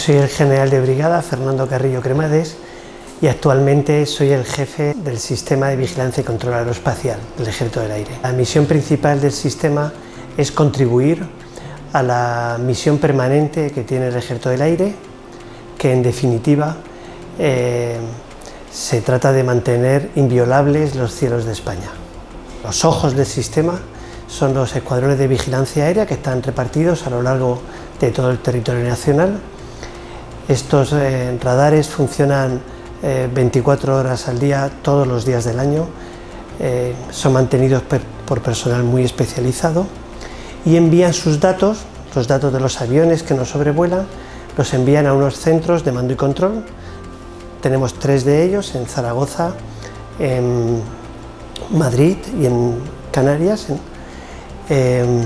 soy el general de brigada Fernando Carrillo Cremades y actualmente soy el jefe del sistema de vigilancia y control aeroespacial del Ejército del Aire. La misión principal del sistema es contribuir a la misión permanente que tiene el Ejército del Aire, que en definitiva eh, se trata de mantener inviolables los cielos de España. Los ojos del sistema son los escuadrones de vigilancia aérea que están repartidos a lo largo de todo el territorio nacional. Estos eh, radares funcionan 24 eh, horas al día, todos los días del año. Eh, son mantenidos por personal muy especializado y envían sus datos, los datos de los aviones que nos sobrevuelan, los envían a unos centros de mando y control. Tenemos tres de ellos en Zaragoza, en Madrid y en Canarias. Em,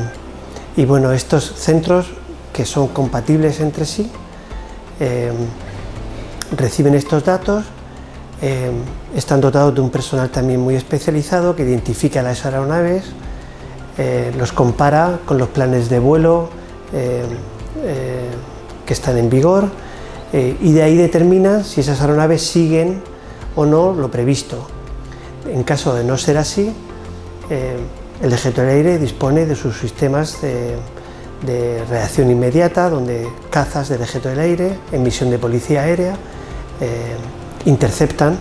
y bueno, estos centros que son compatibles entre sí em, reciben estos datos, em, están dotados de un personal también muy especializado que identifica las aeronaves, eh, los compara con los planes de vuelo eh, que están en vigor eh, y de ahí determinan si esas aeronaves siguen o no lo previsto. En caso de no ser así, el Ejército del Aire dispone de sus sistemas reacción inmediata, donde cazas del Ejército del Aire, en misión de policía aérea, eh, interceptan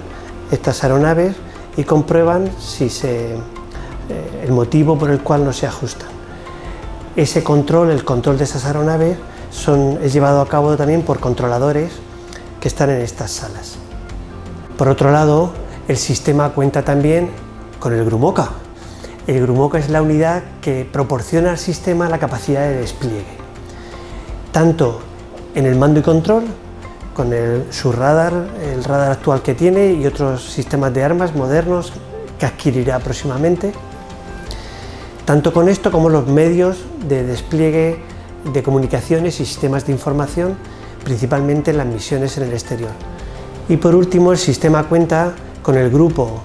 estas aeronaves y comprueban si se, eh, el motivo por el cual no se ajustan. Ese control, el control de esas aeronaves, son, es llevado a cabo también por controladores que están en estas salas. Por otro lado, el sistema cuenta también con el Grumoca. El Grumoca es la unidad que proporciona al sistema la capacidad de despliegue, tanto en el mando y control, con su radar, el radar actual que tiene y otros sistemas de armas modernos que adquirirá próximamente, tanto con esto como los medios de despliegue de comunicaciones y sistemas de información, principalmente en las misiones en el exterior. Y por último, el sistema cuenta con el grupo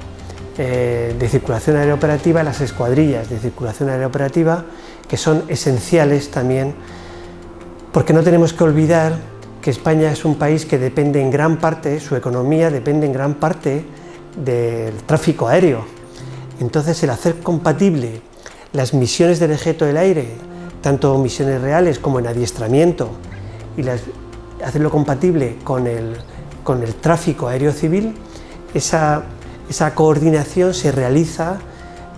eh, de circulación aerooperativa, las escuadrillas de circulación aerooperativa, que son esenciales también, porque no tenemos que olvidar que España es un país que depende en gran parte, su economía depende en gran parte del tráfico aéreo. Entonces el hacer compatible las misiones del ejército del aire, tanto misiones reales como en adiestramiento, y hacerlo compatible con el, con el tráfico aéreo civil, esa, coordinación se realiza,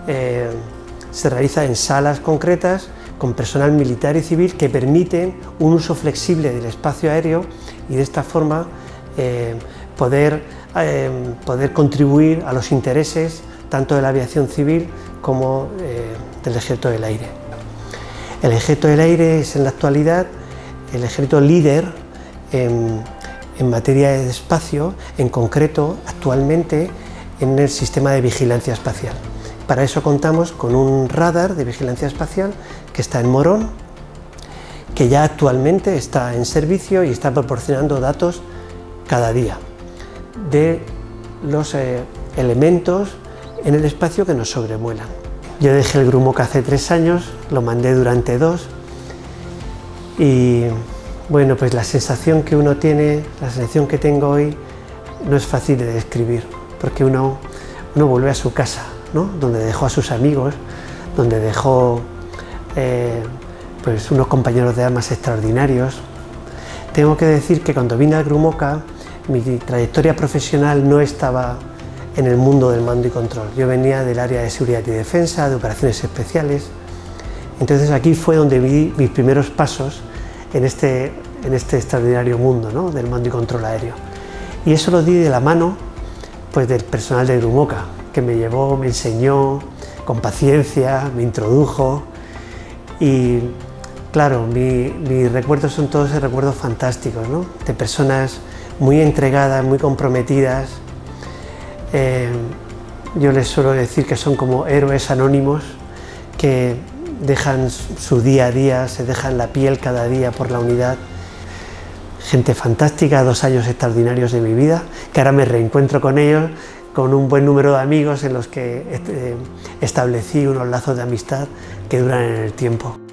eh, se realiza en salas concretas con personal militar y civil que permiten un uso flexible del espacio aéreo y de esta forma eh, poder, eh, poder contribuir a los intereses tanto de la aviación civil como del ejército del aire. El ejército del aire es en la actualidad el ejército líder en en materia de espacio, en concreto actualmente en el sistema de vigilancia espacial. Para eso contamos con un radar de vigilancia espacial que está en Morón, que ya actualmente está en servicio y está proporcionando datos cada día de los eh, elementos en el espacio que nos sobrevuelan. Yo dejé el Grumoc hace tres años, lo mandé durante dos y bueno, pues la sensación que uno tiene, la sensación que tengo hoy, no es fácil de describir, porque uno, uno vuelve a su casa, ¿no? donde dejó a sus amigos, donde dejó eh, pues unos compañeros de armas extraordinarios. Tengo que decir que cuando vine a Grumoca, mi trayectoria profesional no estaba en el mundo del mando y control. Yo venía del área de seguridad y defensa, de operaciones especiales. Entonces aquí fue donde vi mis primeros pasos en este, en este extraordinario mundo ¿no? del mando y control aéreo. Y eso lo di de la mano pues, del personal de Grumoca, que me llevó, me enseñó con paciencia, me introdujo y claro, mis recuerdos son todos recuerdos fantásticos, ¿no? de personas muy entregadas, muy comprometidas. Eh, yo les suelo decir que son como héroes anónimos que dejan su día a día, se dejan la piel cada día por la unidad. Gente fantástica, dos años extraordinarios de mi vida, que ahora me reencuentro con ellos, con un buen número de amigos en los que eh, establecí unos lazos de amistad que duran en el tiempo.